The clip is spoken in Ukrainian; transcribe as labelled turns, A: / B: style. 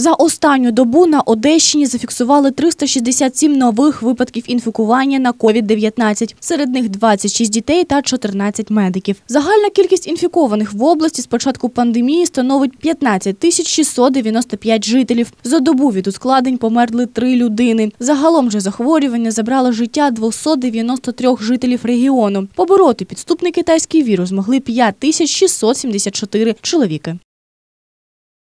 A: За останню добу на Одещині зафіксували 367 нових випадків інфікування на COVID-19. Серед них 26 дітей та 14 медиків. Загальна кількість інфікованих в області з початку пандемії становить 15 тисяч 695 жителів. За добу від ускладнень померли три людини. Загалом же захворювання забрало життя 293 жителів регіону. Побороти підступний китайський вірус змогли 5 тисяч 674 чоловіки.